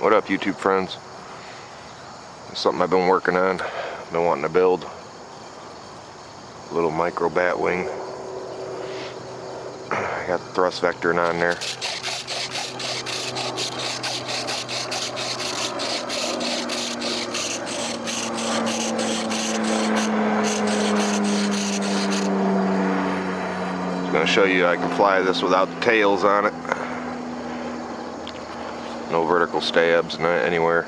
What up YouTube friends? something I've been working on. Been wanting to build a little micro bat wing. I got the thrust vectoring on there. I'm going to show you I can fly this without the tails on it. No vertical stabs anywhere.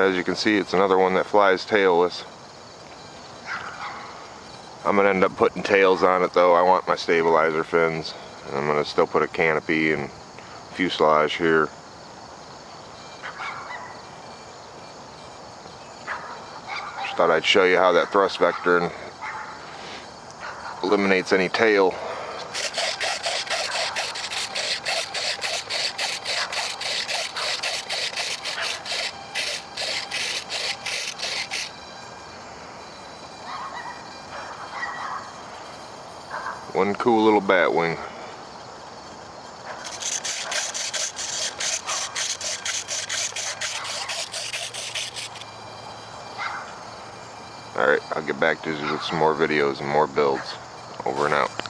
As you can see, it's another one that flies tailless. I'm going to end up putting tails on it though. I want my stabilizer fins. And I'm going to still put a canopy and fuselage here. Just thought I'd show you how that thrust vector eliminates any tail One cool little bat wing. Alright, I'll get back to you with some more videos and more builds. Over and out.